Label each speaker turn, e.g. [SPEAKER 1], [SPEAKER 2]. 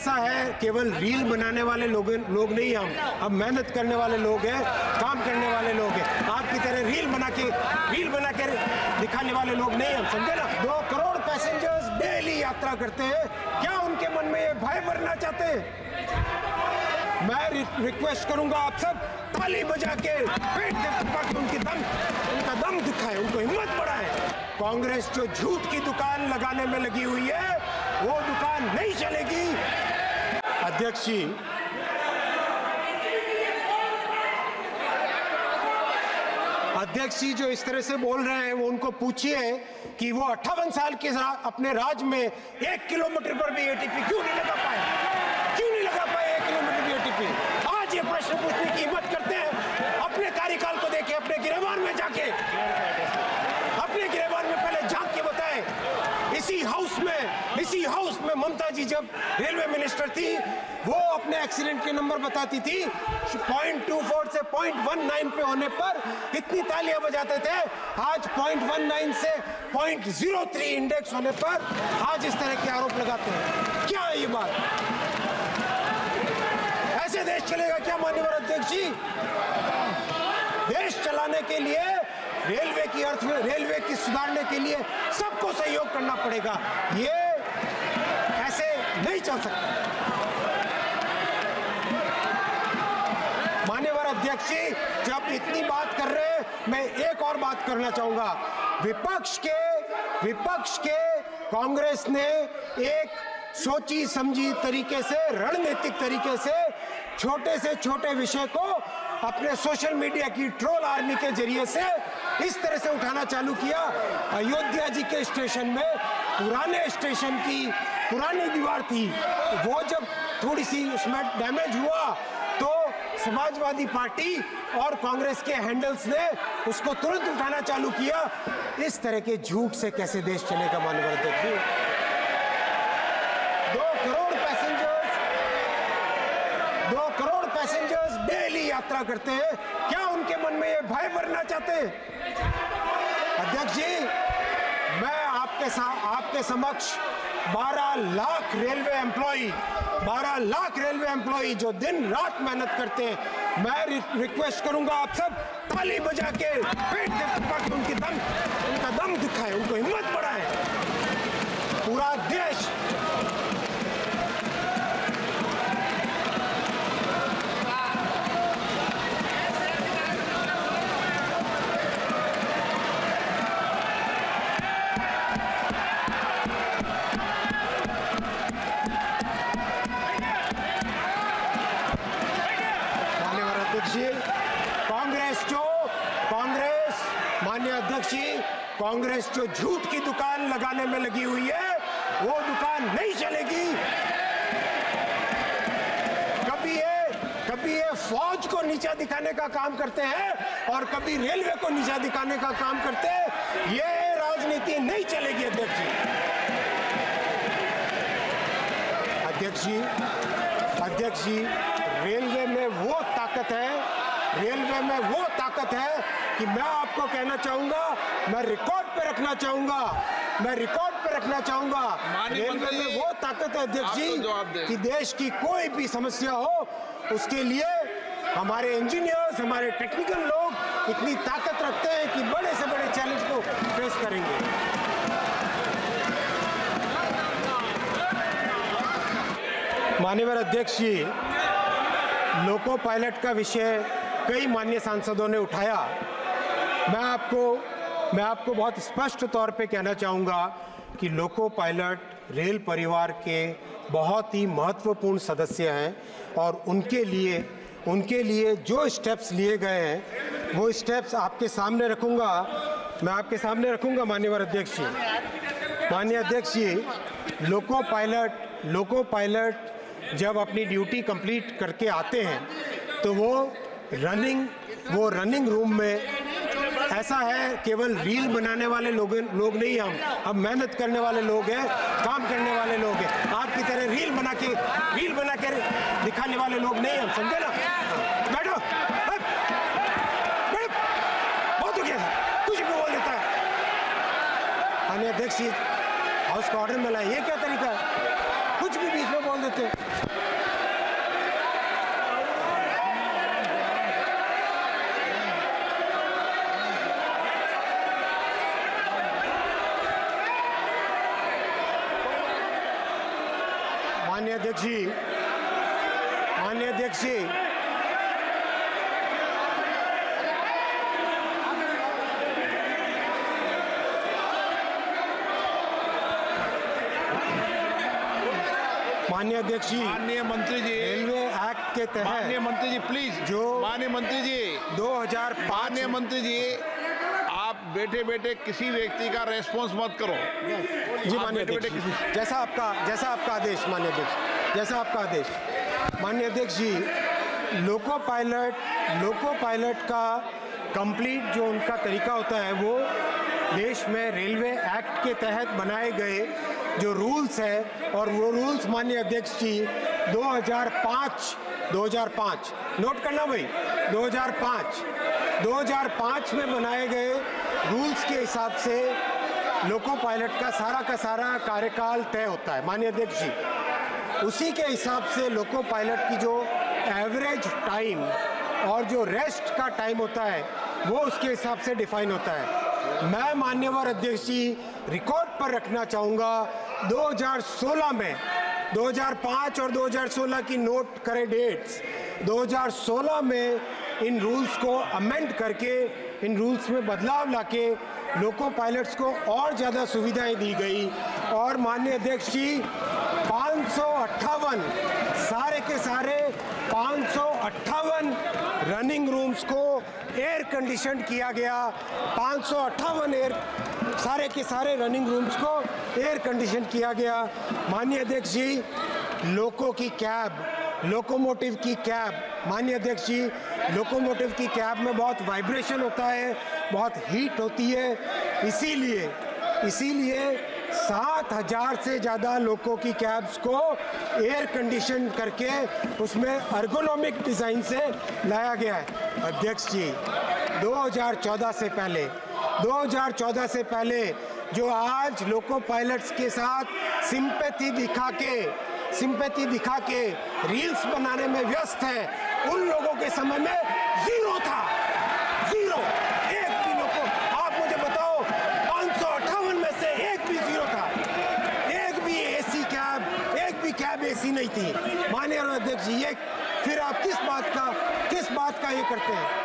[SPEAKER 1] ऐसा है, केवल रील बनाने वाले लोग लोग नहीं हम। अब मेहनत करने वाले लोग हैं, काम करने वाले लोग हैं। आपकी तरह रील बना के, रील बना के दिखाने वाले लोग नहीं हम, समझे ना? दो करोड़ पैसेंजर्स डेली यात्रा करते हैं। क्या उनके मन में ये भय भरना चाहते हैं? मैं रि- रिक्वेस्ट करूँगा आप सब, ताली बजा के के उनकी दम, उनका दम दिखाए, उनको हिम्मत बढ़ाए। कांग्रेस जो झूठ की दुकान लगाने में लगी हुई है, वो दुकान नहीं चलेगी। अध्यक्ष जी। अध्यक्ष जी जो इस तरह से बोल रहे हैं, वो उनको पूछिए कि वो अट्ठावन साल के अपने राज में एक किलोमीटर पर भी एटीपी क्यों नहीं लगा पाए? क्यों नहीं लगा पाए एक किलोमीटर भी एटीपी आज ये प्रश्न पूछने की हिम्मत करते हैं। अपने कार्यकाल को देखे, अपने गिरबान में जाके अपने गिरबान में पहले झाँक के बताए इसी हाउस में, इसी हाउस में ममता जी जब रेलवे मिनिस्टर थी, वो अपने एक्सीडेंट के नंबर बताती थी पॉइंट टू फोर से पॉइंट वन नाइन पे होने पर इतनी तालियाँ बजाते थे? आज पॉइंट वन नाइन से पॉइंट ज़ीरो थ्री इंडेक्स होने पर आज इस तरह के आरोप लगाते हैं। क्या है ये बात? ऐसे देश चलेगा क्या मान्यवर अध्यक्ष जी? देश चलाने के लिए रेलवे की अर्थ रेलवे की सुधारने के लिए सबको सहयोग करना पड़ेगा। ये ऐसे नहीं चल सकता। मान्यवर अध्यक्ष जी, जब इतनी बात कर रहे हैं, मैं एक और बात करना चाहूँगा। विपक्ष के विपक्ष के कांग्रेस ने एक सोची समझी तरीके से, रणनीतिक तरीके से छोटे से छोटे विषय को अपने सोशल मीडिया की ट्रोल आर्मी के ज़रिए से इस तरह से उठाना चालू किया। अयोध्या जी के स्टेशन में, पुराने स्टेशन की पुरानी दीवार थी। वो जब थोड़ी सी उसमें डैमेज हुआ तो समाजवादी पार्टी और कांग्रेस के हैंडल्स ने उसको तुरंत उठाना चालू किया। इस तरह के झूठ से कैसे देश चलेगा, मानव अध्यक्ष जी? दो करोड़ पैसेंजर्स दो करोड़ पैसेंजर्स डेली यात्रा करते हैं। क्या उनके मन में ये भय भरना चाहते हैं? अध्यक्ष जी मैं आपके साथ आपके समक्ष 12 lakh railway employ 12 lakh railway employ जो दिन रात मेहनत करते हैं मैं रि, रिक्वेस्ट करूँगा आप सब ताली बजा के पेट के उनकी दम उनका दम दिखाए उनको हिम्मत बढ़ाए। कांग्रेस जो झूठ की दुकान लगाने में लगी हुई है, वो दुकान नहीं चलेगी। कभी ये कभी ये फौज को नीचा दिखाने का काम करते हैं और कभी रेलवे को नीचा दिखाने का काम करते हैं, ये राजनीति नहीं चलेगी, अध्यक्ष जी। अध्यक्ष जी अध्यक्ष जी, रेलवे में वो ताकत है, रेलवे में वो ताकत है कि मैं आपको कहना चाहूँगा, मैं रिकॉर्ड रखना चाहूँगा। मैं रिकॉर्ड पे रखना चाहूँगा। रेलवे में वो ताकत है अध्यक्ष जी कि देश की कोई भी समस्या हो उसके लिए हमारे इंजीनियर्स हमारे टेक्निकल लोग इतनी ताकत रखते हैं कि बड़े से बड़े चैलेंज को फेस करेंगे। मान्यवर अध्यक्ष जी लोको पायलट का विषय कई मान्य सांसदों ने उठाया। मैं आपको मैं आपको बहुत स्पष्ट तौर पे कहना चाहूँगा कि लोको पायलट रेल परिवार के बहुत ही महत्वपूर्ण सदस्य हैं और उनके लिए उनके लिए जो स्टेप्स लिए गए हैं, वो स्टेप्स आपके सामने रखूँगा। मैं आपके सामने रखूँगा मान्यवर अध्यक्ष जी। माननीय अध्यक्ष जी, लोको पायलट लोको पायलट जब अपनी ड्यूटी कंप्लीट करके आते हैं तो वो रनिंग वो रनिंग रूम में ऐसा है, केवल रील बनाने वाले लोग लोग नहीं हम। अब मेहनत करने वाले लोग हैं, काम करने वाले लोग हैं। आपकी तरह रील बना के, रील बना के दिखाने वाले लोग नहीं हम, समझे ना? बैठो। बहुत हो गया। कुछ भी बोल देता है। माननीय अध्यक्ष हाउस का ऑर्डर मिला ये क्या तरीका है? कुछ भी बीच में बोल देते हैं। माननीय अध्यक्ष जी माननीय अध्यक्ष जी। माननीय अध्यक्ष जी
[SPEAKER 2] माननीय मंत्री जी।
[SPEAKER 1] रेलवे एक्ट के तहत माननीय
[SPEAKER 2] मंत्री जी प्लीज़।
[SPEAKER 1] जो-
[SPEAKER 2] माननीय मंत्री जी।
[SPEAKER 1] 2005
[SPEAKER 2] माननीय मंत्री जी। बैठे बैठे किसी व्यक्ति का रेस्पॉन्स मत करो।
[SPEAKER 1] जी
[SPEAKER 2] मान्य
[SPEAKER 1] अध्यक्ष जैसा आपका जैसा आपका आदेश मान्य अध्यक्ष जैसा आपका आदेश। मान्य अध्यक्ष जी लोको पायलट लोको पायलट का कंप्लीट जो उनका तरीका होता है वो देश में रेलवे एक्ट के तहत बनाए गए जो रूल्स है और वो रूल्स माननीय अध्यक्ष जी 2005 2005 नोट करना भाई 2005 2005 में बनाए गए हिसाब से लोको पायलट का सारा का सारा कार्यकाल तय होता है। माननीय अध्यक्ष जी, उसी के हिसाब से लोको पायलट की जो एवरेज टाइम और जो रेस्ट का टाइम होता है, वो उसके हिसाब से डिफाइन होता है। मैं मान्यवर अध्यक्ष जी, रिकॉर्ड पर रखना चाहूँगा 2016 में 2005 और 2016 की नोट करें डेट्स 2016 में इन रूल्स को अमेंड करके, इन रूल्स में बदलाव लाके लोको पायलट्स को और ज़्यादा सुविधाएँ दी गई। और माननीय अध्यक्ष जी, पाँच सारे के सारे पाँच रनिंग रूम्स को एयर कंडीशन किया गया। पाँच सौ अट्ठावन एयर सारे के सारे रनिंग रूम्स को एयर कंडीशन किया गया। माननीय अध्यक्ष जी, लोको की कैब लोकोमोटिव की कैब माननीय अध्यक्ष जी लोकोमोटिव की कैब में बहुत वाइब्रेशन होता है, बहुत हीट होती है। इसीलिए इसीलिए सात हज़ार से ज़्यादा लोगों की कैब्स को एयर कंडीशन करके उसमें अर्गोनॉमिक डिज़ाइन से लाया गया है। अध्यक्ष जी 2014 से पहले 2014 से पहले जो आज लोको पायलट्स के साथ सिंपैथी दिखा के सिंपैथी दिखा के रील्स बनाने में व्यस्त है उन लोगों के समय में ज़ीरो था। ज़ीरो। एक भी लोगों आप मुझे बताओ, पाँच सौ अट्ठावन में से एक भी ज़ीरो था। एक भी एसी कैब एक भी कैब एसी नहीं थी। माननीय अध्यक्ष जी, ये फिर आप किस बात का, किस बात का ये करते हैं?